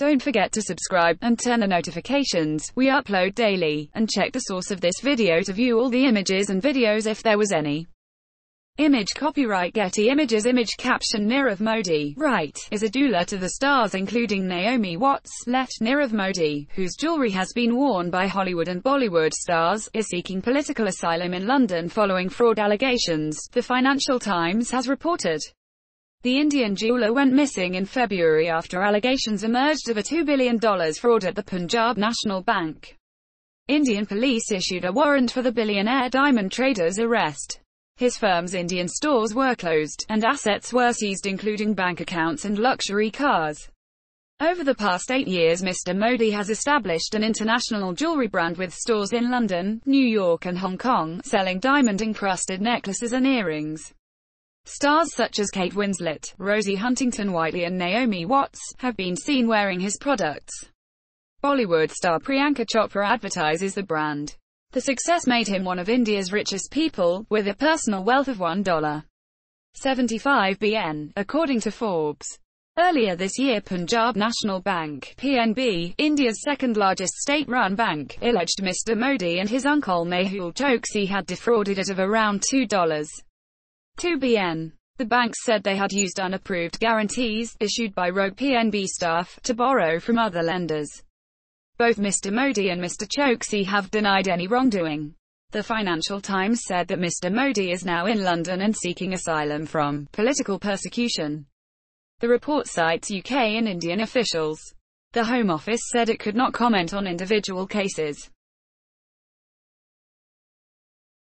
Don't forget to subscribe, and turn the notifications, we upload daily, and check the source of this video to view all the images and videos if there was any. Image copyright Getty Images Image caption Nirav Modi, right, is a doula to the stars including Naomi Watts, left Nirav Modi, whose jewelry has been worn by Hollywood and Bollywood stars, is seeking political asylum in London following fraud allegations, the Financial Times has reported. The Indian jeweler went missing in February after allegations emerged of a $2 billion fraud at the Punjab National Bank. Indian police issued a warrant for the billionaire diamond trader's arrest. His firm's Indian stores were closed, and assets were seized including bank accounts and luxury cars. Over the past eight years Mr. Modi has established an international jewelry brand with stores in London, New York and Hong Kong, selling diamond-encrusted necklaces and earrings. Stars such as Kate Winslet, Rosie Huntington-Whiteley and Naomi Watts, have been seen wearing his products. Bollywood star Priyanka Chopra advertises the brand. The success made him one of India's richest people, with a personal wealth of $1.75 bn, according to Forbes. Earlier this year Punjab National Bank, PNB, India's second-largest state-run bank, alleged Mr. Modi and his uncle Mehul Choksi had defrauded it of around $2. 2BN. The banks said they had used unapproved guarantees, issued by rogue PNB staff, to borrow from other lenders. Both Mr. Modi and Mr. Choksi have denied any wrongdoing. The Financial Times said that Mr. Modi is now in London and seeking asylum from political persecution. The report cites UK and Indian officials. The Home Office said it could not comment on individual cases.